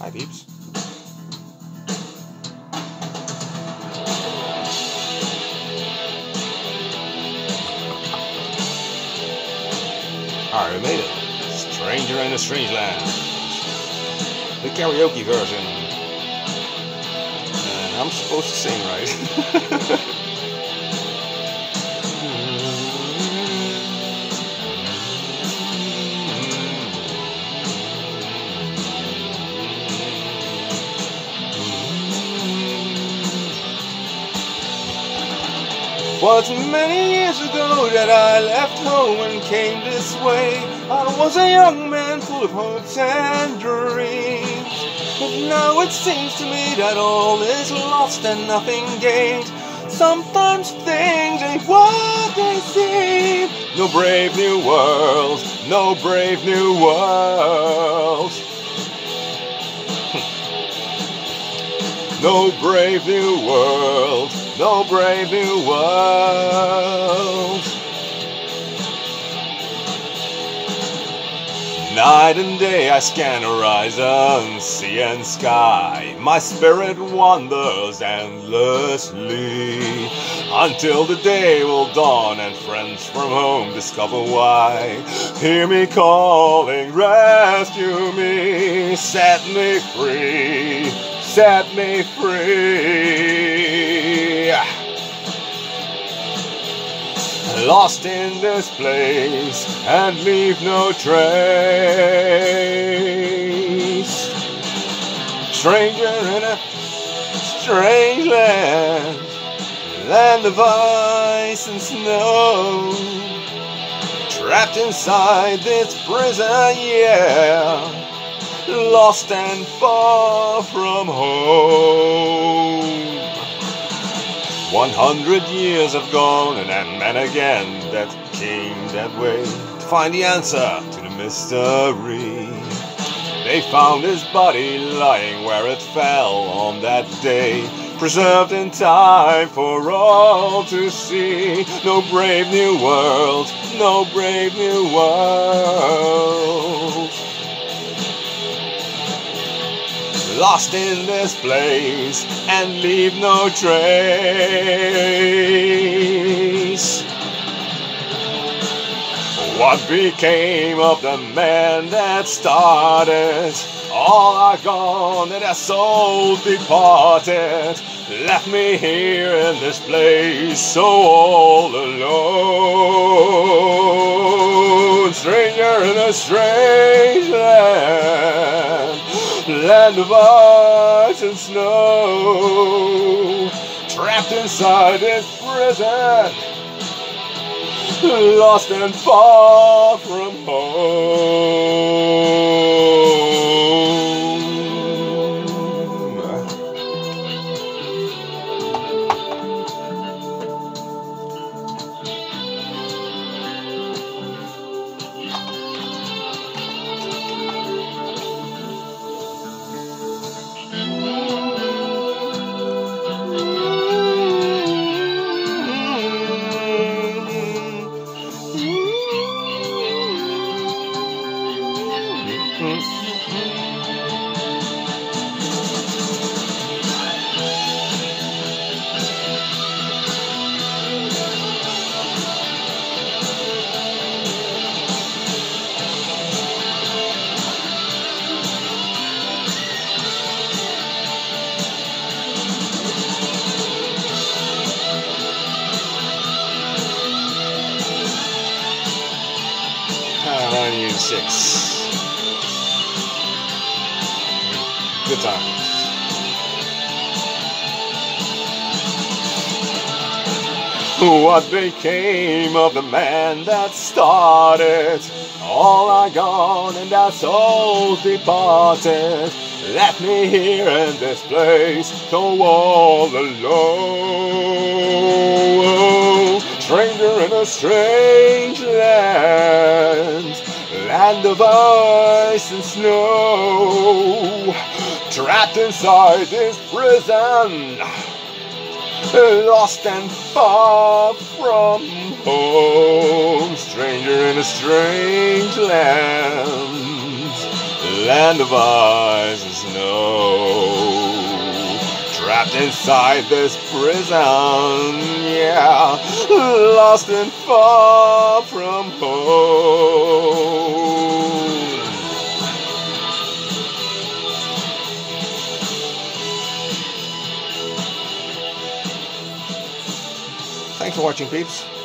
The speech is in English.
Hi, peeps. Alright, we made it. Stranger in a Strange Land. The karaoke version. And I'm supposed to sing, right? Was many years ago that I left home and came this way. I was a young man full of hopes and dreams. But now it seems to me that all is lost and nothing gained. Sometimes things ain't what they seem. No brave new world, no brave new world. No brave new world, no brave new world. Night and day I scan horizon, sea and sky. My spirit wanders endlessly until the day will dawn and friends from home discover why. Hear me calling, rescue me, set me free set me free. Lost in this place and leave no trace. Stranger in a strange land, land of ice and snow. Trapped inside this prison, yeah lost and from home. One hundred years have gone, and men again that came that way to find the answer to the mystery. They found his body lying where it fell on that day, preserved in time for all to see. No brave new world, no brave new world. Lost in this place and leave no trace. What became of the man that started? All are gone and their souls departed. Left me here in this place so all alone. Stranger in a strange land ice and snow, trapped inside this prison, lost and far from home. Six. Good times. What became of the man that started? All are gone and our souls departed. Left me here in this place, so all alone. Stranger in a strange land land of ice and snow, trapped inside this prison, lost and far from home, stranger in a strange land, land of ice and snow. Trapped inside this prison, yeah, lost and far from home. Thanks for watching, peeps.